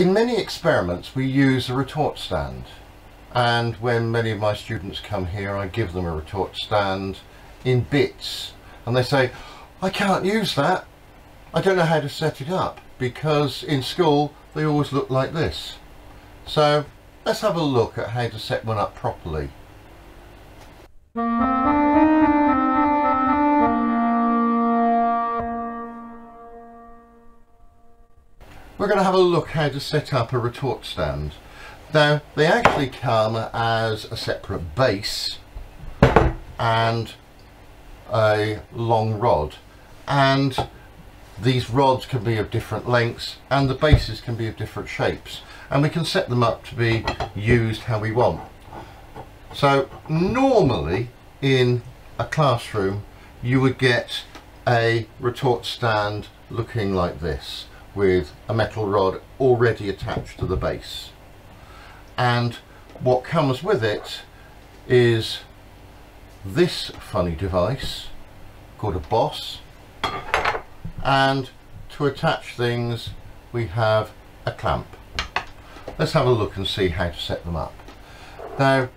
In many experiments we use a retort stand. And when many of my students come here I give them a retort stand in bits. And they say I can't use that. I don't know how to set it up because in school they always look like this. So let's have a look at how to set one up properly we're going to have a look how to set up a retort stand. Now they actually come as a separate base and a long rod and these rods can be of different lengths and the bases can be of different shapes and we can set them up to be used how we want. So normally in a classroom you would get a retort stand looking like this with a metal rod already attached to the base. And what comes with it is this funny device called a boss. And to attach things we have a clamp. Let's have a look and see how to set them up. Now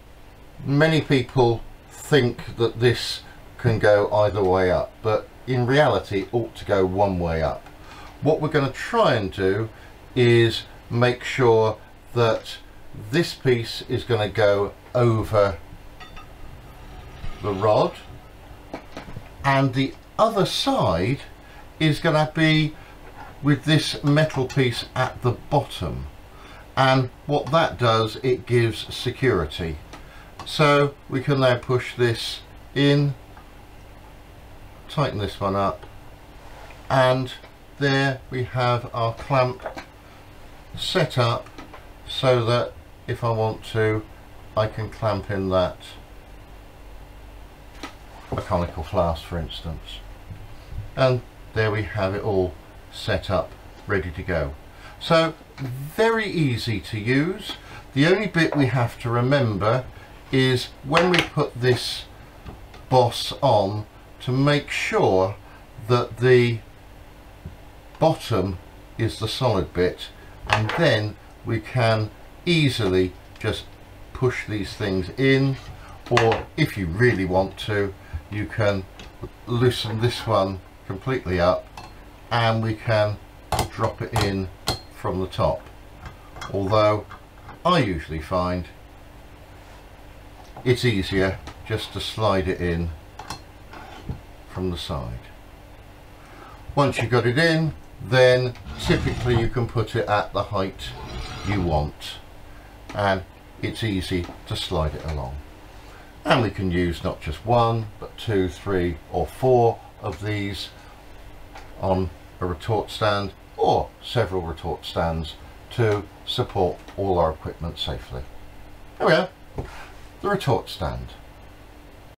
many people think that this can go either way up but in reality it ought to go one way up what we're going to try and do is make sure that this piece is going to go over the rod and the other side is going to be with this metal piece at the bottom. And what that does it gives security. So we can now push this in tighten this one up and there we have our clamp set up so that if I want to I can clamp in that mechanical flask for instance. And there we have it all set up ready to go. So very easy to use. The only bit we have to remember is when we put this boss on to make sure that the bottom is the solid bit and then we can easily just push these things in or if you really want to you can loosen this one completely up and we can drop it in from the top. Although I usually find it's easier just to slide it in from the side. Once you've got it in then typically you can put it at the height you want. And it's easy to slide it along. And we can use not just one but two three or four of these on a retort stand or several retort stands to support all our equipment safely. There we are the retort stand